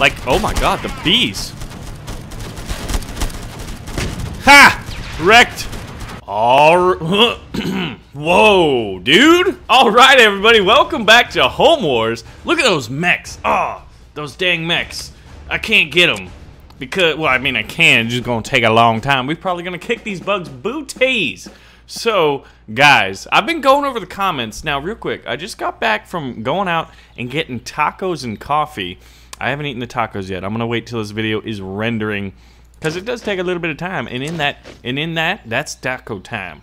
Like, oh my god, the bees. Ha! Wrecked. All Whoa, dude. All right, everybody. Welcome back to Home Wars. Look at those mechs. Oh, those dang mechs. I can't get them. Because, well, I mean, I can. It's just going to take a long time. We're probably going to kick these bugs booties. So, guys, I've been going over the comments. Now, real quick, I just got back from going out and getting tacos and coffee. I haven't eaten the tacos yet. I'm to wait till this video is rendering because it does take a little bit of time. And in that, and in that, that's taco time.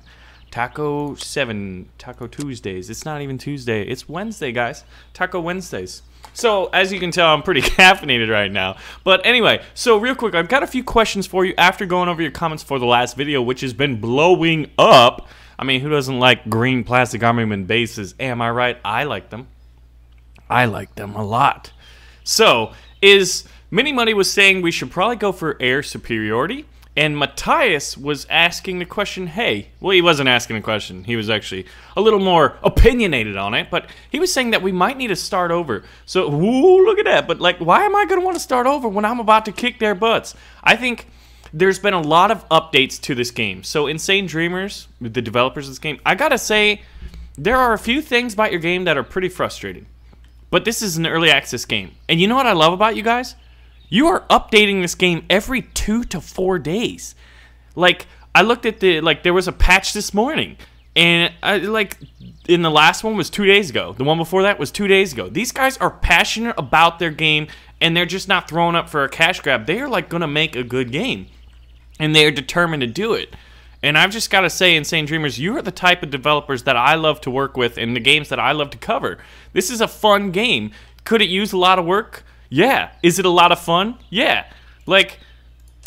Taco 7, Taco Tuesdays. It's not even Tuesday. It's Wednesday, guys. Taco Wednesdays. So, as you can tell, I'm pretty caffeinated right now. But anyway, so real quick, I've got a few questions for you after going over your comments for the last video, which has been blowing up. I mean, who doesn't like green plastic army men bases? Am I right? I like them. I like them a lot. So, is Mini Money was saying we should probably go for air superiority? And Matthias was asking the question, hey, well, he wasn't asking a question. He was actually a little more opinionated on it, but he was saying that we might need to start over. So, ooh, look at that. But, like, why am I going to want to start over when I'm about to kick their butts? I think there's been a lot of updates to this game. So, Insane Dreamers, the developers of this game, I got to say, there are a few things about your game that are pretty frustrating. But this is an early access game. And you know what I love about you guys? You are updating this game every two to four days. Like I looked at the like there was a patch this morning, and I like in the last one was two days ago. The one before that was two days ago. These guys are passionate about their game, and they're just not throwing up for a cash grab. They are like gonna make a good game, and they are determined to do it. And I've just got to say, Insane Dreamers, you are the type of developers that I love to work with and the games that I love to cover. This is a fun game. Could it use a lot of work? Yeah. Is it a lot of fun? Yeah. Like,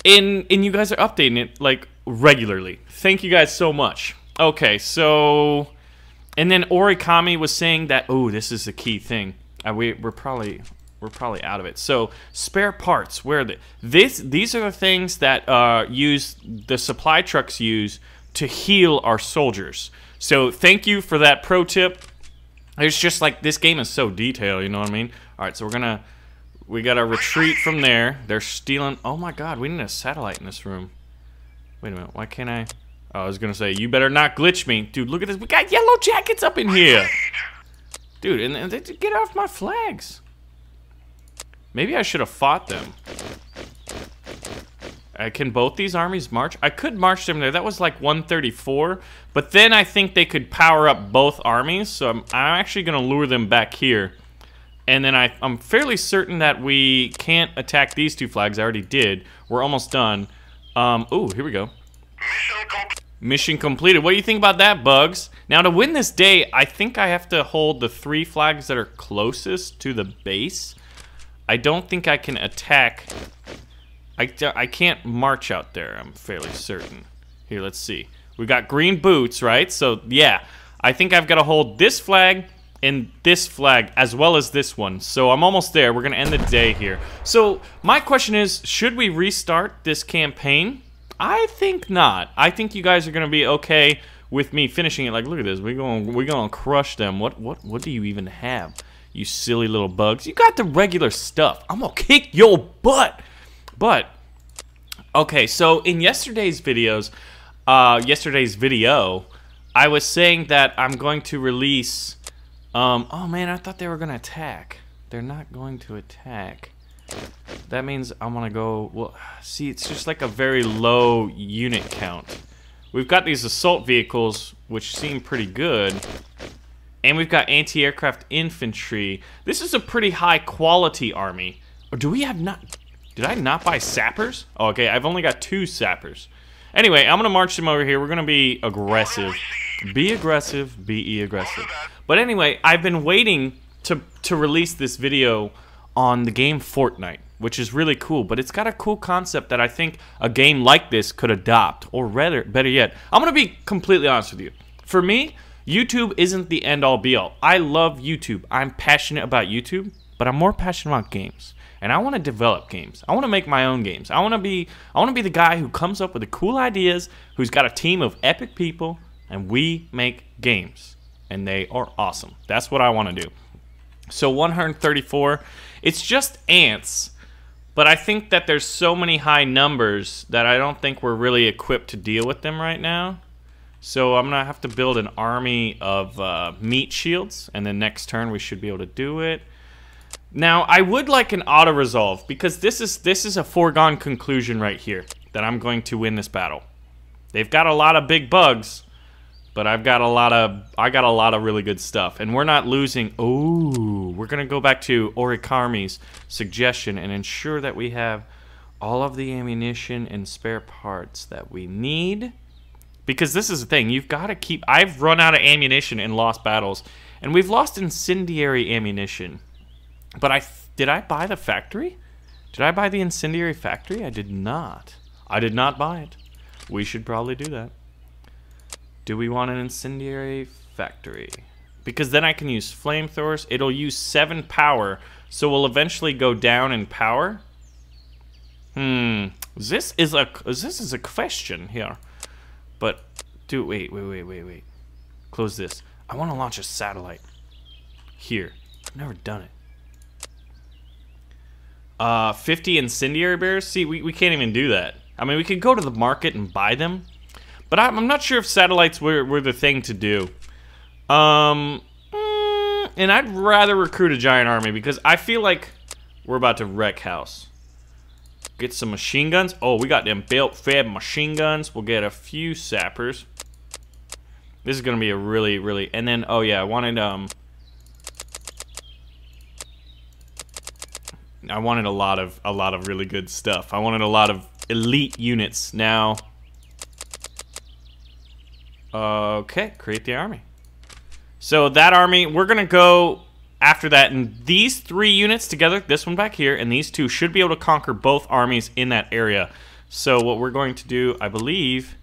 and and you guys are updating it like regularly. Thank you guys so much. Okay, so, and then Orikami was saying that oh, this is the key thing. Uh, we we're probably we're probably out of it. So spare parts, where are they? This these are the things that uh, use the supply trucks use to heal our soldiers. So thank you for that pro tip. It's just like this game is so detailed, you know what I mean? All right, so we're gonna we gotta retreat from there. They're stealing. Oh my god, we need a satellite in this room. Wait a minute, why can't I? Oh, I was gonna say, you better not glitch me. Dude, look at this. We got yellow jackets up in here. Dude, and, and they get off my flags. Maybe I should have fought them. Uh, can both these armies march? I could march them there. That was like 134. But then I think they could power up both armies. So I'm, I'm actually going to lure them back here. And then I, I'm fairly certain that we can't attack these two flags. I already did. We're almost done. Um, oh, here we go. Mission. Mission completed. What do you think about that, Bugs? Now, to win this day, I think I have to hold the three flags that are closest to the base. I don't think I can attack. I, I can't march out there, I'm fairly certain. Here, let's see. We got green boots, right? So, yeah. I think I've got to hold this flag and this flag as well as this one. So I'm almost there. We're going to end the day here. So my question is, should we restart this campaign? I think not. I think you guys are going to be okay with me finishing it. Like, look at this. We're going we're going to crush them. What what what do you even have? You silly little bugs. You got the regular stuff. I'm to kick your butt. But okay, so in yesterday's videos, uh yesterday's video, I was saying that I'm going to release um, oh man, I thought they were gonna attack. They're not going to attack. That means I'm gonna go, well, see, it's just like a very low unit count. We've got these assault vehicles, which seem pretty good. And we've got anti-aircraft infantry. This is a pretty high quality army. Or do we have not, did I not buy sappers? Oh, okay, I've only got two sappers. Anyway, I'm gonna march them over here. We're gonna be aggressive. Be aggressive, be aggressive. But anyway, I've been waiting to, to release this video on the game Fortnite, which is really cool, but it's got a cool concept that I think a game like this could adopt, or rather, better yet, I'm going to be completely honest with you. For me, YouTube isn't the end-all be-all. I love YouTube. I'm passionate about YouTube, but I'm more passionate about games. And I want to develop games. I want to make my own games. I want to be I want to be the guy who comes up with the cool ideas, who's got a team of epic people, and we make games and they are awesome. That's what I want to do. So 134, it's just ants, But I think that there's so many high numbers that I don't think we're really equipped to deal with them right now. So I'm gonna have to build an army of uh, meat shields, and then next turn we should be able to do it. Now I would like an auto resolve because this is this is a foregone conclusion right here that I'm going to win this battle. They've got a lot of big bugs, but I've got a lot of I got a lot of really good stuff, and we're not losing. Oh, we're gonna go back to Orikarmi's suggestion and ensure that we have all of the ammunition and spare parts that we need. Because this is the thing, you've got to keep. I've run out of ammunition in lost battles, and we've lost incendiary ammunition. But I did I buy the factory? Did I buy the incendiary factory? I did not. I did not buy it. We should probably do that. Do we want an incendiary factory? Because then I can use flamethrowers. It'll use 7 power, so we'll eventually go down in power. Hmm. This is a this is a question here. But dude, wait, wait, wait, wait, wait. Close this. I want to launch a satellite. Here. I've never done it. Uh, 50 incendiary bears? See, we, we can't even do that. I mean, we could go to the market and buy them. But I'm, I'm not sure if satellites were, were the thing to do. Um, mm, and I'd rather recruit a giant army because I feel like we're about to wreck house. Get some machine guns. Oh, we got them belt fed machine guns. We'll get a few sappers. This is gonna be a really, really and then oh yeah, I wanted um I wanted a lot of a lot of really good stuff. I wanted a lot of elite units. Now Okay, create the army. So that army, we're gonna go after that, and these three units together, this one back here, and these two should be able to conquer both armies in that area. So what we're going to do, I believe...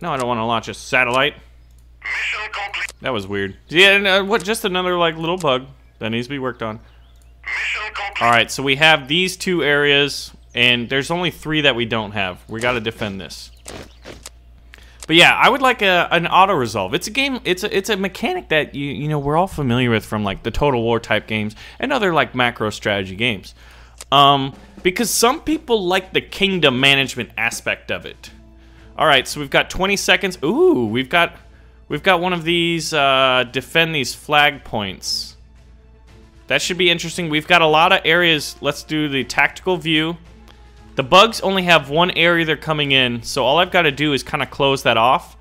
No, I don't want to launch a satellite. That was weird. Yeah, uh, what? Just another like little bug that needs to be worked on. All right, so we have these two areas, and there's only three that we don't have. We got to defend this. But yeah, I would like a, an auto resolve. It's a game. It's a it's a mechanic that you you know we're all familiar with from like the Total War type games and other like macro strategy games. Um, because some people like the kingdom management aspect of it. All right, so we've got 20 seconds. Ooh, we've got we've got one of these uh, defend these flag points. That should be interesting. We've got a lot of areas. Let's do the tactical view. The bugs only have one area they're coming in, so all I've got to do is kind of close that off.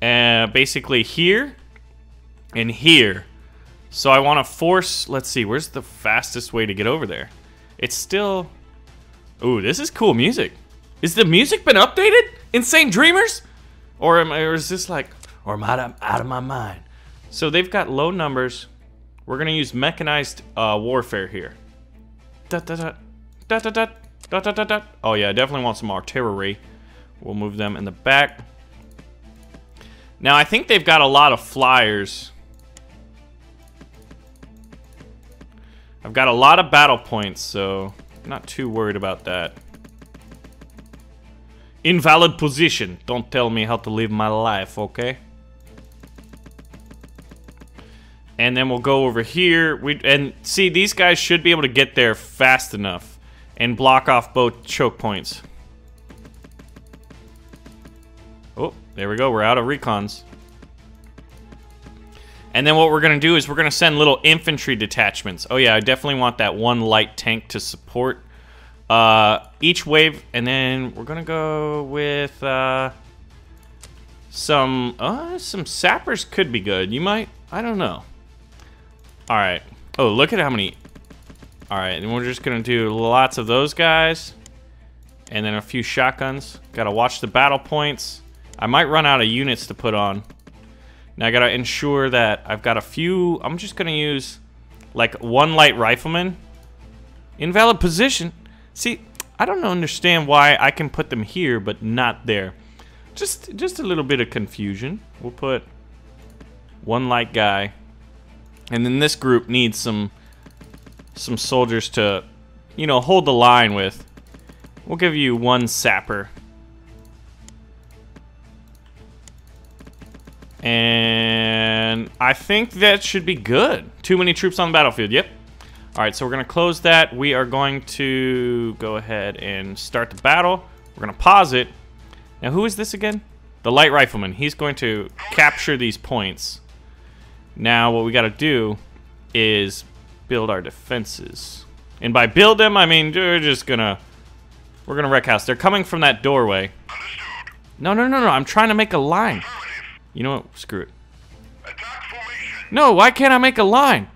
Uh, basically here and here. So I want to force, let's see, where's the fastest way to get over there? It's still, ooh, this is cool music. Is the music been updated? Insane Dreamers? Or, am I, or is this like, or am I out of, my mind? So they've got low numbers. We're going to use mechanized uh, warfare here. Da da da. Da da da. Da, da, da, da. Oh yeah, I definitely want some artillery. We'll move them in the back. Now, I think they've got a lot of flyers. I've got a lot of battle points, so I'm not too worried about that. Invalid position. Don't tell me how to live my life, okay? And then we'll go over here. We And see, these guys should be able to get there fast enough and block off both choke points. Oh, there we go. We're out of recons. And then what we're going to do is we're going to send little infantry detachments. Oh, yeah, I definitely want that one light tank to support uh, each wave. And then we're going to go with uh, some... Uh, some sappers could be good. You might... I don't know. All right. Oh, look at how many Alright, and we're just gonna do lots of those guys. And then a few shotguns. Gotta watch the battle points. I might run out of units to put on. Now I gotta ensure that I've got a few... I'm just gonna use like one light rifleman. Invalid position. See, I don't understand why I can put them here but not there. Just, just a little bit of confusion. We'll put one light guy. And then this group needs some some soldiers to, you know, hold the line with. We'll give you one sapper. And I think that should be good. Too many troops on the battlefield. Yep. All right, so we're gonna close that. We are going to go ahead and start the battle. We're gonna pause it. Now, who is this again? The light rifleman. He's going to capture these points. Now, what we gotta do is build our defenses. And by build them, I mean we're just gonna we're gonna wreck house. They're coming from that doorway. No, no, no, no. I'm trying to make a line. You know what? Screw it. No, why can't I make a line?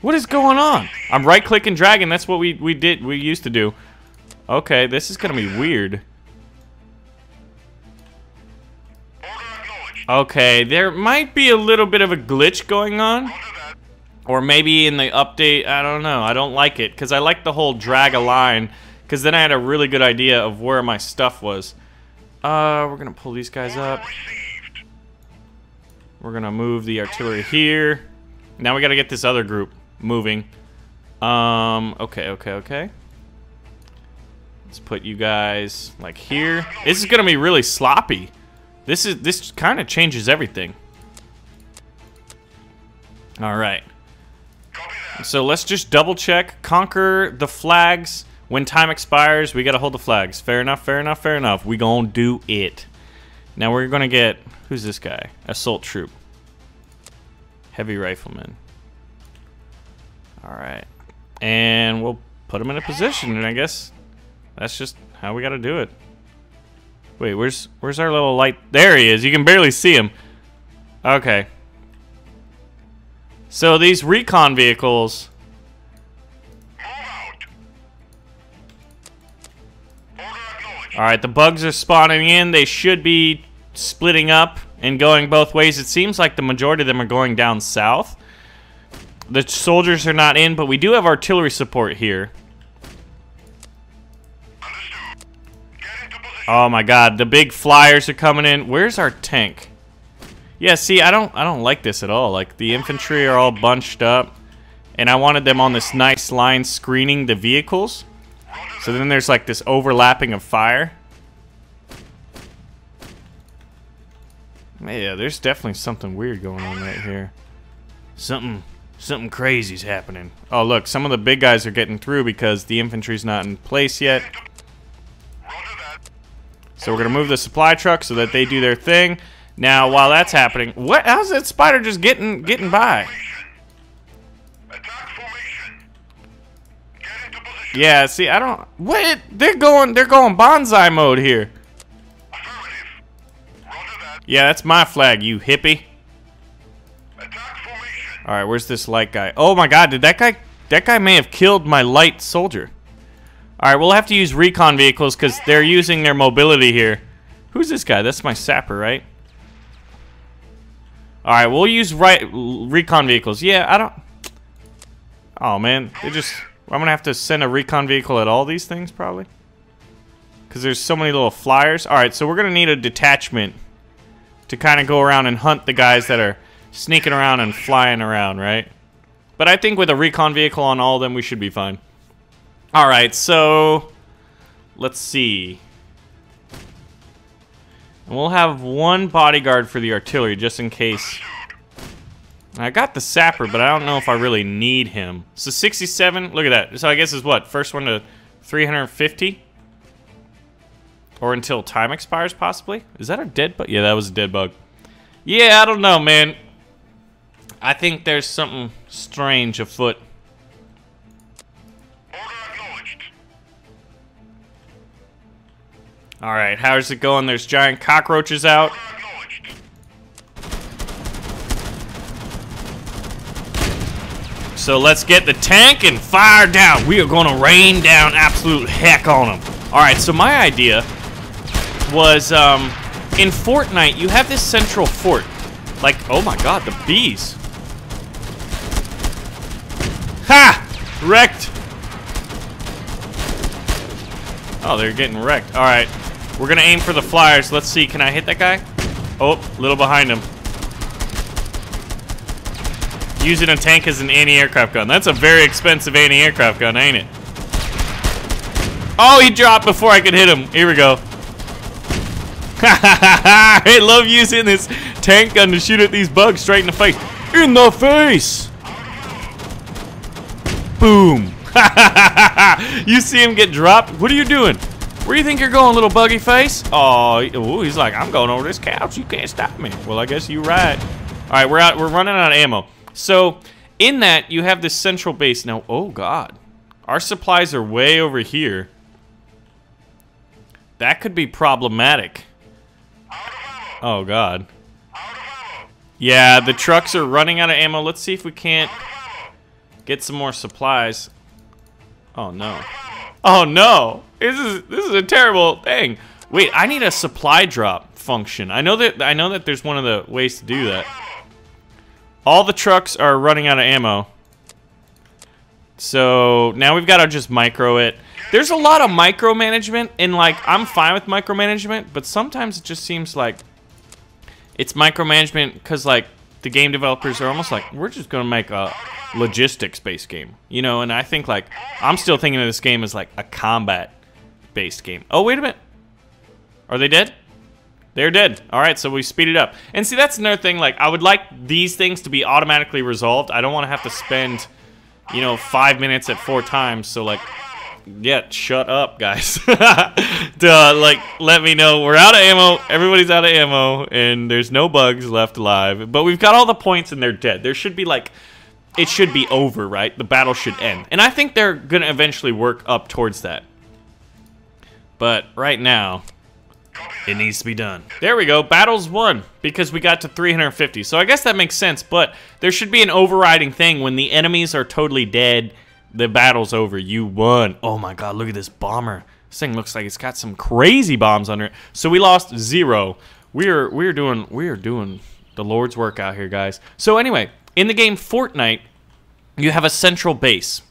What is going on? I'm right clicking dragon. That's what we, we did, we used to do. Okay, this is gonna be weird. Okay, there might be a little bit of a glitch going on. Or maybe in the update, I don't know. I don't like it, because I like the whole drag a line, because then I had a really good idea of where my stuff was. Uh, we're gonna pull these guys up. We're gonna move the artillery here. Now we gotta get this other group moving. Um, okay, okay, okay. Let's put you guys like here. This is gonna be really sloppy. This is this kind of changes everything. All right. So let's just double check. Conquer the flags. When time expires, we gotta hold the flags. Fair enough, fair enough, fair enough. We gonna do it. Now we're gonna get, who's this guy? Assault troop. Heavy rifleman. Alright. And we'll put him in a position, and I guess that's just how we gotta do it. Wait, where's where's our little light? There he is. You can barely see him. Okay. So these recon vehicles... Alright, the bugs are spawning in. They should be splitting up and going both ways. It seems like the majority of them are going down south. The soldiers are not in, but we do have artillery support here. Oh my god, the big flyers are coming in. Where's our tank? Yeah, see, I don't I don't like this at all. Like the infantry are all bunched up and I wanted them on this nice line screening the vehicles. So then there's like this overlapping of fire. Yeah, there's definitely something weird going on right here. Something something crazy's happening. Oh, look, some of the big guys are getting through because the infantry's not in place yet. So we're going to move the supply truck so that they do their thing. Now, while that's happening, what? How's that spider just getting getting by? Yeah, see, I don't. What? They're going. They're going banzai mode here. Yeah, that's my flag, you hippie. All right, where's this light guy? Oh my God, did that guy? That guy may have killed my light soldier. All right, we'll have to use recon vehicles because they're using their mobility here. Who's this guy? That's my sapper, right? All right, we'll use right recon vehicles. Yeah, I don't. Oh man, they just. I'm gonna have to send a recon vehicle at all these things probably. Because there's so many little flyers. All right, so we're gonna need a detachment to kind of go around and hunt the guys that are sneaking around and flying around, right? But I think with a recon vehicle on all of them, we should be fine. All right, so let's see. And we'll have one bodyguard for the artillery just in case. I got the sapper, but I don't know if I really need him. So 67, look at that. So I guess is what? First one to 350? Or until time expires, possibly? Is that a dead bug? Yeah, that was a dead bug. Yeah, I don't know, man. I think there's something strange afoot. Alright, how's it going? There's giant cockroaches out. So let's get the tank and fire down. We are to rain down absolute heck on them. Alright, so my idea was, um, in Fortnite, you have this central fort. Like, oh my god, the bees. Ha! Wrecked. Oh, they're getting wrecked. All right. We're to aim for the flyers. Let's see. Can I hit that guy? Oh, a little behind him. Using a tank as an anti-aircraft gun. That's a very expensive anti-aircraft gun, ain't it? Oh, he dropped before I could hit him. Here we go. I love using this tank gun to shoot at these bugs straight in the face. In the face! Boom. you see him get dropped? What are you doing? Where you think you're going, little buggy face? Oh, ooh, he's like, I'm going over this couch. You can't stop me. Well, I guess you're right. All right, we're out. We're running out of ammo. So in that, you have this central base. Now, oh god, our supplies are way over here. That could be problematic. Oh god. Yeah, the trucks are running out of ammo. Let's see if we can't get some more supplies. Oh no. Oh no. This is this is a terrible thing. Wait, I need a supply drop function. I know that I know that there's one of the ways to do that. All the trucks are running out of ammo. So now we've got to just micro it. There's a lot of micromanagement, and like I'm fine with micromanagement, but sometimes it just seems like it's micromanagement because like the game developers are almost like we're just gonna make a logistics based game, you know. And I think like I'm still thinking of this game as like a combat based game. Oh wait a minute, are they dead? They're dead. All right, so we speed it up. And see, that's another thing. Like, I would like these things to be automatically resolved. I don't want to have to spend, you know, five minutes at four times. So, like, yeah, shut up, guys. like, let me know we're out of ammo. Everybody's out of ammo, and there's no bugs left alive. But we've got all the points, and they're dead. There should be, like, it should be over, right? The battle should end. And I think they're going to eventually work up towards that. But right now, it needs to be done. There we go. Battle's won because we got to 350. So I guess that makes sense, but there should be an overriding thing when the enemies are totally dead, the battle's over. You won. Oh my god, look at this bomber. This thing looks like it's got some crazy bombs under it. So we lost zero. We're we're doing we're doing the Lord's work out here, guys. So anyway, in the game Fortnite, you have a central base.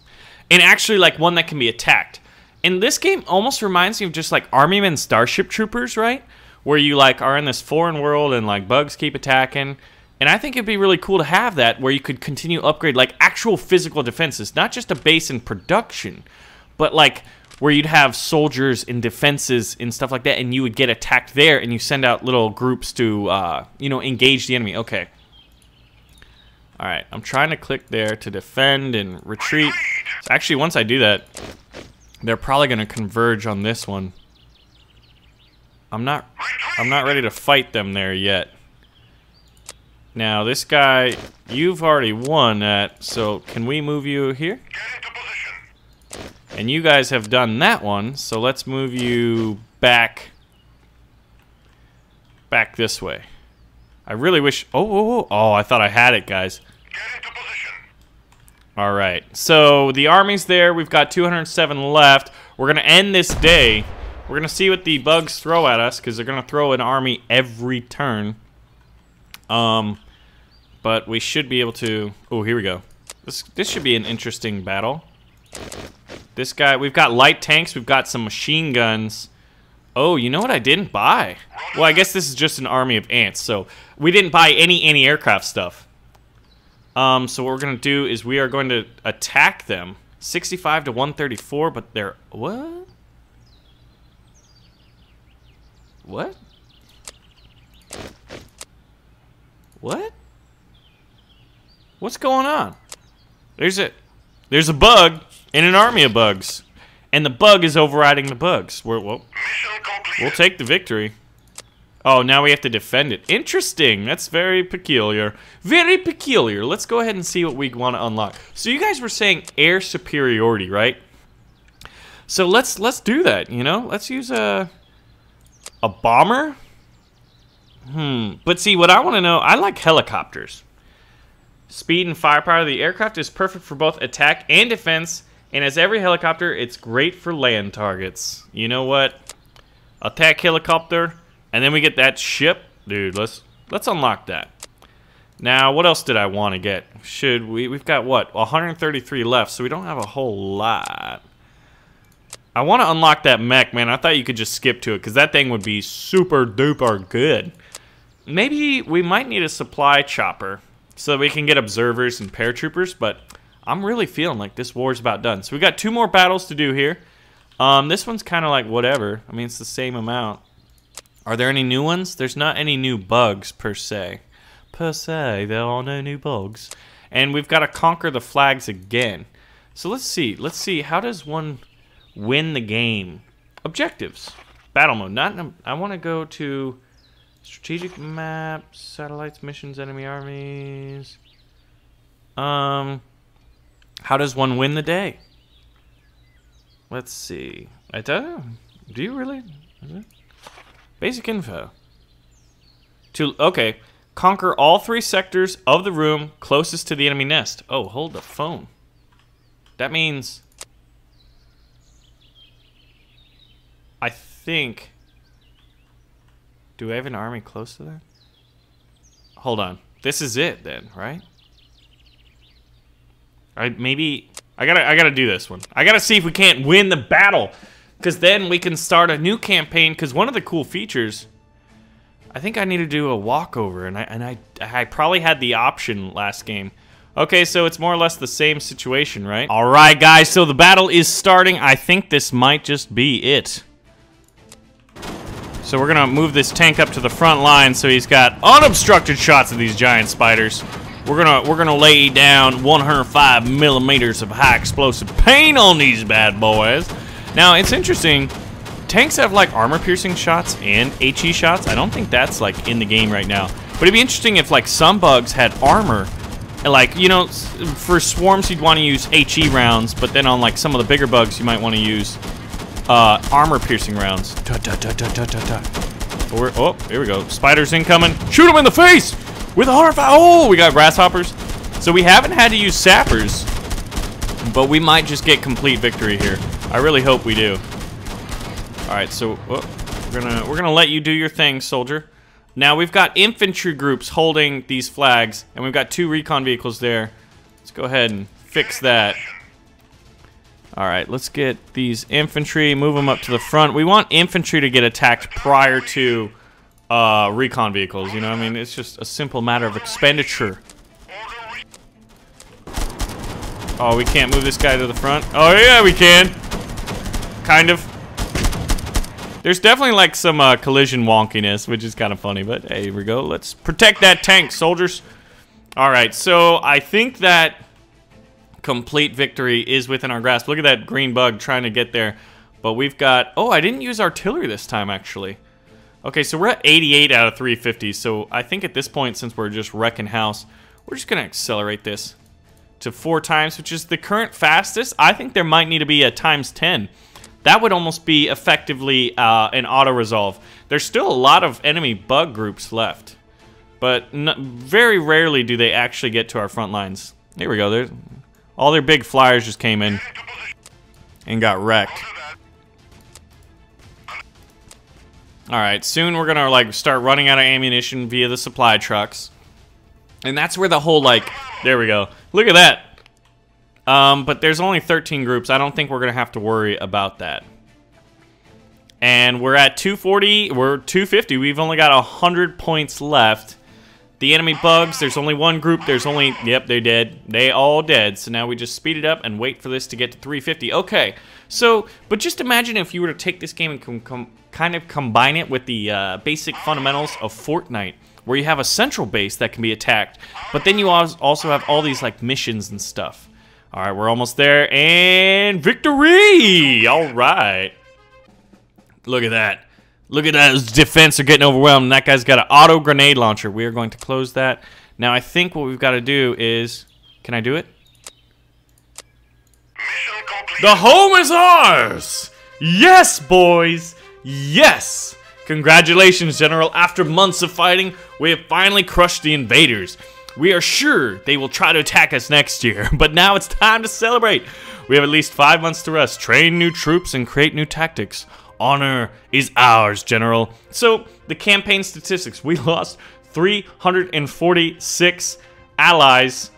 And actually like one that can be attacked. And this game almost reminds me of just like Army Men Starship Troopers, right? Where you like are in this foreign world and like bugs keep attacking. And I think it'd be really cool to have that where you could continue upgrade like actual physical defenses, not just a base in production, but like where you'd have soldiers and defenses and stuff like that, and you would get attacked there, and you send out little groups to, uh, you know, engage the enemy. Okay. All right, I'm trying to click there to defend and retreat. So actually, once I do that, they're probably going to converge on this one. I'm not I'm not ready to fight them there yet. Now, this guy, you've already won that, so can we move you here? And you guys have done that one, so let's move you back back this way. I really wish oh, oh, oh, oh I thought I had it, guys. All right. So the army's there. We've got 207 left. We're going to end this day. We're going to see what the bugs throw at us because they're going to throw an army every turn. Um, but we should be able to... Oh, here we go. This, this should be an interesting battle. This guy... We've got light tanks. We've got some machine guns. Oh, you know what I didn't buy? Well, I guess this is just an army of ants. So we didn't buy any anti-aircraft stuff. Um, so what we're going to do is we are going to attack them. 65 to 134, but they're... What? What? What? What's going on? There's a... There's a bug in an army of bugs. And the bug is overriding the bugs. We're, well, we'll take the victory. Oh, now we have to defend it. Interesting. That's very peculiar. Very peculiar. Let's go ahead and see what we want to unlock. So you guys were saying air superiority, right? So let's let's do that, you know? Let's use a a bomber. Hmm. But see, what I want to know, I like helicopters. Speed and firepower. The aircraft is perfect for both attack and defense. And as every helicopter, it's great for land targets. You know what? Attack helicopter and then we get that ship. Dude, let's let's unlock that. Now, what else did I want to get? Should we... We've got, what, 133 left, so we don't have a whole lot. I want to unlock that mech, man. I thought you could just skip to it, because that thing would be super duper good. Maybe we might need a supply chopper, so we can get observers and paratroopers, but I'm really feeling like this war's about done. So we got two more battles to do here. Um, this one's kind of like whatever. I mean, it's the same amount. Are there any new ones? There's not any new bugs per se. Per se, there are no new bugs. And we've got to conquer the flags again. So let's see. Let's see. How does one win the game? Objectives. Battle mode. Not. I want to go to strategic map, satellites, missions, enemy armies. Um. How does one win the day? Let's see. I don't. Do you really? Basic info. To okay. Conquer all three sectors of the room closest to the enemy nest. Oh, hold the phone. That means... I think... Do I have an army close to that? Hold on. This is it then, right? I maybe I gotta I gotta do this one. I gotta see if we can't win the battle. Cause then we can start a new campaign. Cause one of the cool features I think I need to do a walkover, and I and I I probably had the option last game. Okay, so it's more or less the same situation, right? All right, guys, so the battle is starting. I think this might just be it. So we're gonna move this tank up to the front line so he's got unobstructed shots of these giant spiders. We're gonna we're gonna lay down 105 millimeters of high explosive paint on these bad boys. Now it's interesting tanks have like armor piercing shots and HE shots. I don't think that's like in the game right now. But it'd be interesting if like some bugs had armor. And like, you know, for swarms you'd want to use HE rounds, but then on like some of the bigger bugs you might want to use uh, armor piercing rounds. Da, da, da, da, da, da, da. Oh, here we go. Spiders incoming. Shoot them in the face with a hunter Oh, we got grasshoppers. So we haven't had to use sappers, but we might just get complete victory here. I really hope we do. All right, so oh, we're gonna we're gonna let you do your thing, soldier. Now we've got infantry groups holding these flags, and we've got two recon vehicles there. Let's go ahead and fix that. All right, let's get these infantry, move them up to the front. We want infantry to get attacked prior to uh, recon vehicles. You know, I mean, it's just a simple matter of expenditure. Oh, we can't move this guy to the front. Oh yeah, we can. Kind of. There's definitely like some uh, collision wonkiness, which is kind of funny, but hey, here we go. Let's protect that tank, soldiers. All right, so I think that complete victory is within our grasp. Look at that green bug trying to get there. But we've got... Oh, I didn't use artillery this time, actually. Okay, so we're at 88 out of 350. So I think at this point, since we're just wrecking house, we're just going to accelerate this to four times, which is the current fastest. I think there might need to be a times 10 that would almost be effectively uh, an auto-resolve. There's still a lot of enemy bug groups left, but very rarely do they actually get to our front lines. Here we go. There's, all their big flyers just came in and got wrecked. Alright, soon we're gonna like start running out of ammunition via the supply trucks. And that's where the whole like, there we go. Look at that. Um, but there's only 13 groups. I don't think we're going to have to worry about that. And we're at 240. We're 250. We've only got 100 points left. The enemy bugs, there's only one group. There's only, yep, they're dead. They all dead. So now we just speed it up and wait for this to get to 350. Okay, so, but just imagine if you were to take this game and kind of combine it with the uh, basic fundamentals of Fortnite where you have a central base that can be attacked, but then you also have all these like missions and stuff. All right, we're almost there. And victory! All right. Look at that. Look at that. His defense are getting overwhelmed. That guy's got an auto grenade launcher. We are going to close that. Now, I think what we've got to do is... Can I do it? The home is ours! Yes, boys! Yes! Congratulations, General. After months of fighting, we have finally crushed the invaders. We are sure they will try to attack us next year, but now it's time to celebrate. We have at least five months to rest, train new troops, and create new tactics. Honor is ours, General. So, the campaign statistics. We lost 346 allies,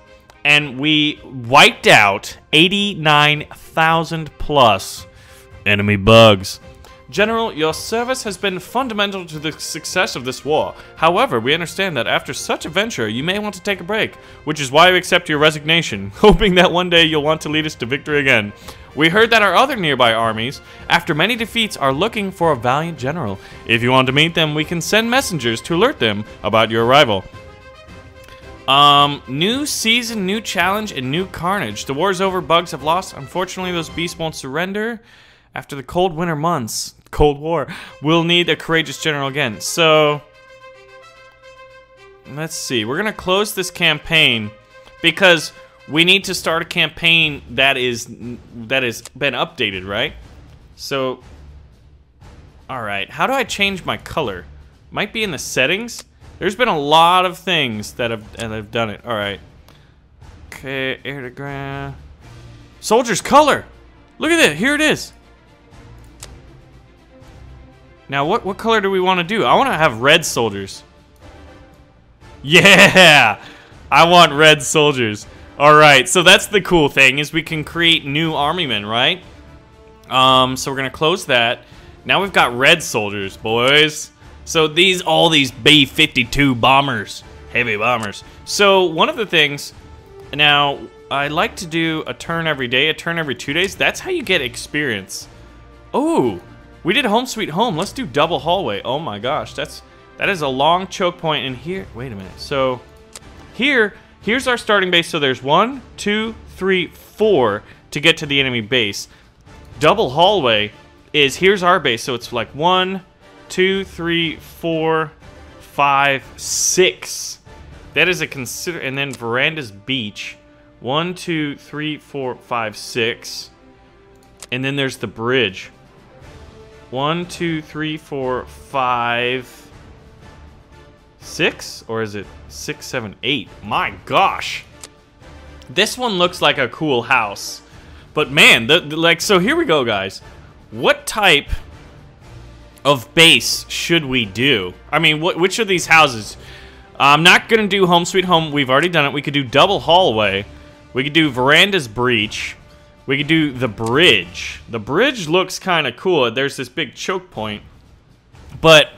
and we wiped out 89,000 plus enemy bugs. General, your service has been fundamental to the success of this war. However, we understand that after such a venture, you may want to take a break, which is why we accept your resignation, hoping that one day you'll want to lead us to victory again. We heard that our other nearby armies, after many defeats, are looking for a valiant general. If you want to meet them, we can send messengers to alert them about your arrival. Um, new season, new challenge, and new carnage. The war's over, bugs have lost. Unfortunately, those beasts won't surrender. After the cold winter months, Cold War, we'll need a courageous general again. So, let's see. We're gonna close this campaign because we need to start a campaign that is that has been updated, right? So, all right. How do I change my color? Might be in the settings. There's been a lot of things that have and I've done it. All right. Okay, air Soldier's color. Look at it. Here it is. Now, what what color do we want to do? I want to have red soldiers. Yeah, I want red soldiers. All right, so that's the cool thing is we can create new army men, right? Um, so we're gonna close that. Now we've got red soldiers, boys. So these, all these B-52 bombers, heavy bombers. So one of the things, now I like to do a turn every day, a turn every two days. That's how you get experience. Oh, we did home sweet home. Let's do double hallway. Oh my gosh, that's that is a long choke point in here. Wait a minute. So here, here's our starting base. So there's one, two, three, four to get to the enemy base. Double hallway is here's our base. So it's like one, two, three, four, five, six. That is a consider, and then Veranda's Beach. One, two, three, four, five, six. And then there's the bridge. One, two, three, four, five, six? Or is it six, seven, eight? My gosh. This one looks like a cool house. But man, the, the, like, so here we go, guys. What type of base should we do? I mean, what, which of these houses? I'm not going to do Home Sweet Home. We've already done it. We could do Double Hallway. We could do Veranda's Breach. We could do the bridge. The bridge looks kind of cool. There's this big choke point. But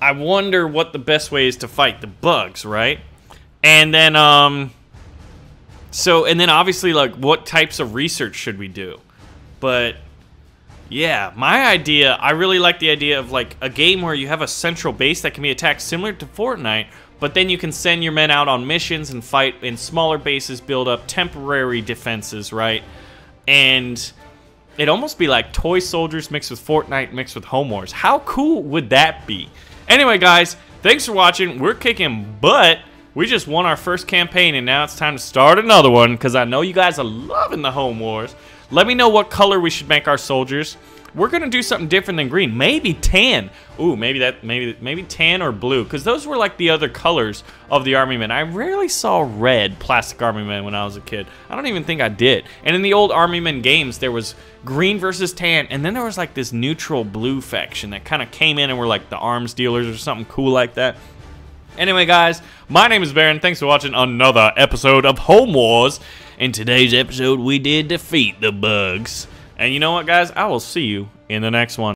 I wonder what the best way is to fight the bugs, right? And then, um... So, and then obviously, like, what types of research should we do? But yeah, my idea, I really like the idea of like a game where you have a central base that can be attacked similar to Fortnite, but then you can send your men out on missions and fight in smaller bases, build up temporary defenses, right? And it'd almost be like toy soldiers mixed with Fortnite mixed with Home Wars. How cool would that be? Anyway, guys, thanks for watching. We're kicking butt. We just won our first campaign, and now it's time to start another one, because I know you guys are loving the Home Wars. Let me know what color we should make our soldiers. We're gonna do something different than green. Maybe tan. Ooh, maybe that, maybe maybe tan or blue, because those were like the other colors of the army men. I rarely saw red plastic army men when I was a kid. I don't even think I did. And in the old army men games, there was green versus tan, and then there was like this neutral blue faction that kind of came in and were like the arms dealers or something cool like that. Anyway, guys, my name is Baron. Thanks for watching another episode of Home Wars. In today's episode, we did defeat the bugs. And you know what, guys? I will see you in the next one.